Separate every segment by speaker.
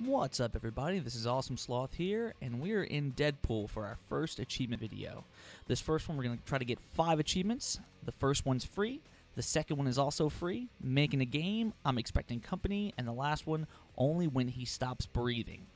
Speaker 1: What's up, everybody? This is Awesome Sloth here, and we're in Deadpool for our first achievement video. This first one, we're going to try to get five achievements. The first one's free, the second one is also free, making a game, I'm expecting company, and the last one, only when he stops breathing.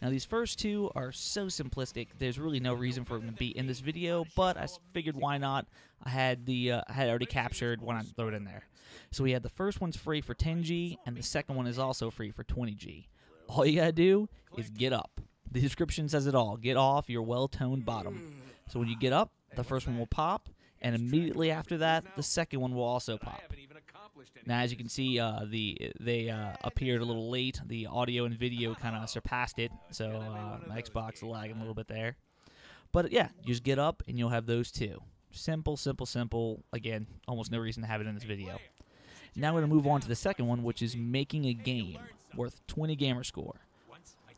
Speaker 1: Now, these first two are so simplistic, there's really no reason for them to be in this video, but I figured why not? I had the uh, I had already captured, why not throw it in there? So we had the first one's free for 10G, and the second one is also free for 20G. All you gotta do is get up. The description says it all. Get off your well-toned bottom. So when you get up, the first one will pop, and immediately after that, the second one will also pop. Now, as you can see, uh, the they uh, appeared a little late. The audio and video kind of surpassed it, so uh, my Xbox lagging a little bit there. But yeah, you just get up and you'll have those two. Simple, simple, simple. Again, almost no reason to have it in this video. Now we're going to move on to the second one, which is making a game worth 20 gamer score.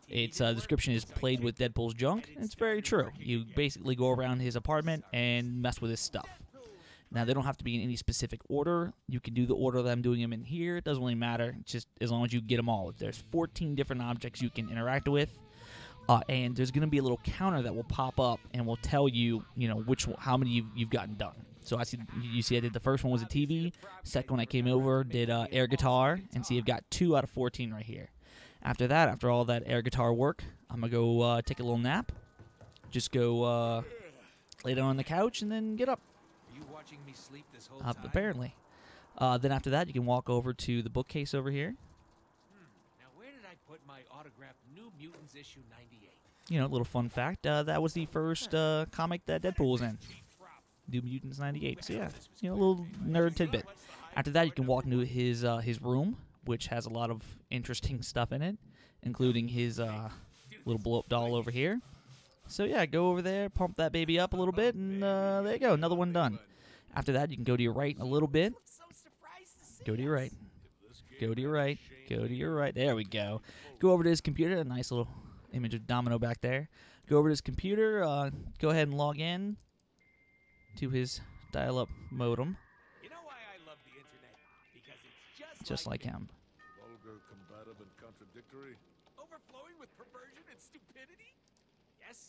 Speaker 1: Its uh, description is played with Deadpool's junk. It's very true. You basically go around his apartment and mess with his stuff. Now, they don't have to be in any specific order. You can do the order that I'm doing them in here. It doesn't really matter. It's just as long as you get them all. There's 14 different objects you can interact with. Uh, and there's going to be a little counter that will pop up and will tell you, you know, which how many you've, you've gotten done. So I see you see I did the first one was a TV. Second one I came over did uh, air guitar, and see I've got two out of 14 right here. After that, after all that air guitar work, I'm gonna go uh, take a little nap. Just go uh, lay down on the couch and then get up. Apparently. Uh, then after that, you can walk over to the bookcase over here.
Speaker 2: Now, where did I put my autographed New Mutants issue 98?
Speaker 1: You know, a little fun fact. Uh, that was the first uh, comic that Deadpool was in. New Mutants 98. So yeah, you know, a little nerd tidbit. After that, you can walk into his uh, his room, which has a lot of interesting stuff in it, including his uh, little blow up doll over here. So yeah, go over there, pump that baby up a little bit, and uh, there you go, another one done. After that, you can go to your right a little bit. Go to your right. Go to your right. Go to your right. There we go. Go over to his computer. A nice little image of Domino back there. Go over to his computer. Uh, go ahead and log in to his dial-up modem,
Speaker 2: You know why I love the internet? Because it's just,
Speaker 1: just like him.
Speaker 3: Vulgar, combative, and contradictory.
Speaker 2: overflowing with perversion and stupidity. Yes.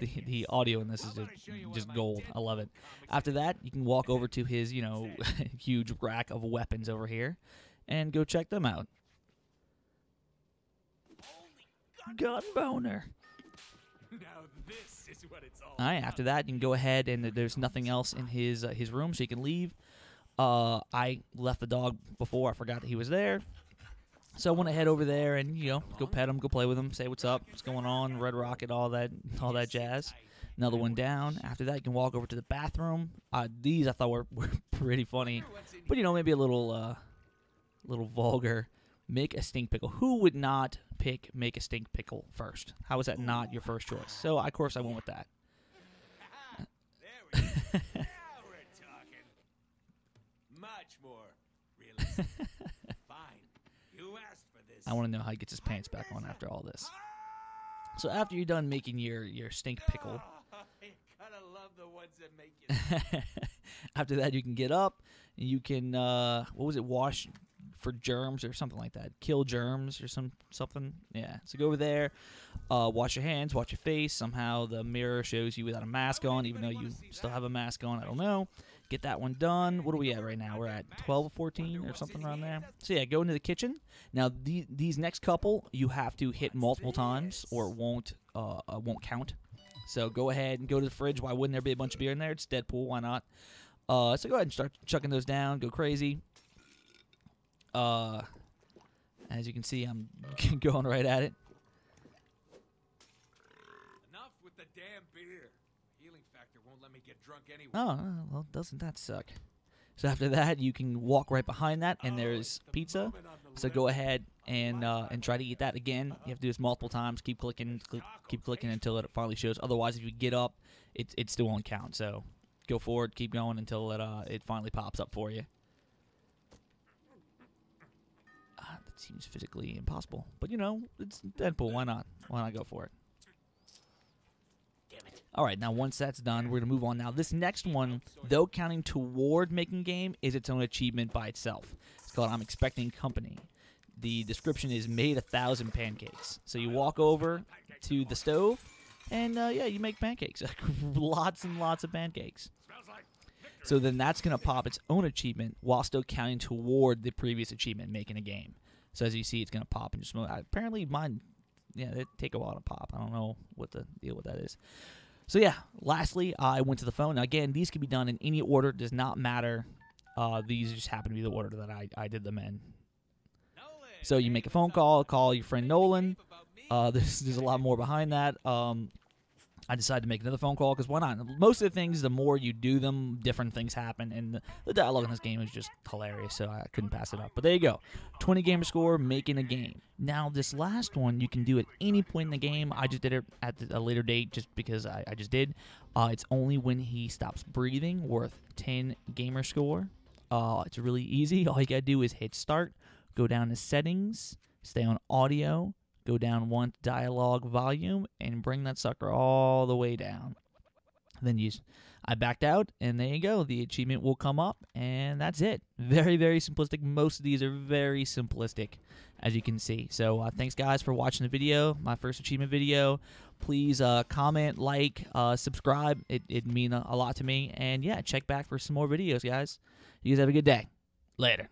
Speaker 1: The,
Speaker 2: and
Speaker 1: the
Speaker 2: yes.
Speaker 1: audio in this is just,
Speaker 2: show you one
Speaker 1: just
Speaker 2: of my
Speaker 1: gold. I love it. After that, you can walk over to his, you know, huge rack of weapons over here and go check them out. Gun boner.
Speaker 2: all.
Speaker 1: All right. After that, you can go ahead and there's nothing else in his uh, his room, so you can leave. Uh, I left the dog before. I forgot that he was there, so I want to head over there and you know go pet him, go play with him, say what's up, what's going on, Red Rocket, all that, all that jazz. Another one down. After that, you can walk over to the bathroom. Uh, these I thought were, were pretty funny, but you know maybe a little uh, little vulgar. Make a stink pickle. Who would not pick make a stink pickle first? How is that not your first choice? So of course I went with that. I want to know how he gets his pants back on after all this. So after you're done making your your stink pickle,
Speaker 2: that
Speaker 1: after that you can get up and you can uh what was it wash for germs or something like that kill germs or some something yeah so go over there uh wash your hands wash your face somehow the mirror shows you without a mask on even though you still have a mask on i don't know get that one done what are we at right now we're at 12 or 14 or something around there so yeah go into the kitchen now the, these next couple you have to hit multiple times or it won't uh, uh won't count so go ahead and go to the fridge. Why wouldn't there be a bunch of beer in there? It's Deadpool. Why not? Uh, so go ahead and start chucking those down. Go crazy. Uh, as you can see, I'm going right at it.
Speaker 2: Enough with the damn beer. Healing factor won't let me get drunk anyway.
Speaker 1: Oh, uh, well, doesn't that suck? So after that, you can walk right behind that, and there's pizza. So go ahead and uh, and try to eat that again. You have to do this multiple times. Keep clicking, cl- keep clicking until it finally shows. Otherwise, if you get up, it it still won't count. So go forward, keep going until it uh it finally pops up for you. That seems physically impossible, but you know it's Deadpool. Why not? Why not go for it? All right, now once that's done, we're gonna move on. Now this next one, though counting toward making game, is its own achievement by itself. It's called "I'm Expecting Company." the description is made a thousand pancakes. So you walk over to the stove, and uh, yeah, you make pancakes. lots and lots of pancakes. So then that's going to pop its own achievement while still counting toward the previous achievement, making a game. So as you see, it's going to pop and just apparently mine. Yeah, they take a while to pop. I don't know what the deal with that is. So yeah, lastly, I went to the phone. Now, again, these can be done in any order. Does not matter. Uh, these just happen to be the order that I, I did them in. So you make a phone call, call your friend Nolan. Uh, there's, there's a lot more behind that. Um, I decided to make another phone call because why not? Most of the things, the more you do them, different things happen, and the, dialogue in this game is just hilarious. So I couldn't pass it up. But there you go, 20 gamer score, making a game. Now this last one you can do at any point in the game. I just did it at a later date just because I, I just did. Uh, it's only when he stops breathing, worth 10 gamer score. Uh, it's really easy. All you gotta do is hit start, go down to settings, stay on audio, go down one dialogue volume, and bring that sucker all the way down. Then use. I backed out, and there you go. The achievement will come up, and that's it. Very, very simplistic. Most of these are very simplistic, as you can see. So, uh, thanks, guys, for watching the video. My first achievement video. Please uh, comment, like, uh, subscribe. It it mean a lot to me. And yeah, check back for some more videos, guys. You guys have a good day. Later.